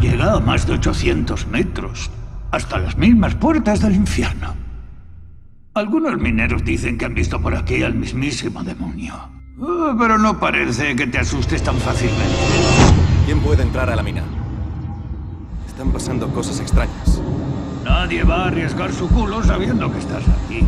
Llega a más de 800 metros, hasta las mismas puertas del infierno. Algunos mineros dicen que han visto por aquí al mismísimo demonio. Oh, pero no parece que te asustes tan fácilmente. ¿Quién puede entrar a la mina? Están pasando cosas extrañas. Nadie va a arriesgar su culo sabiendo que estás aquí.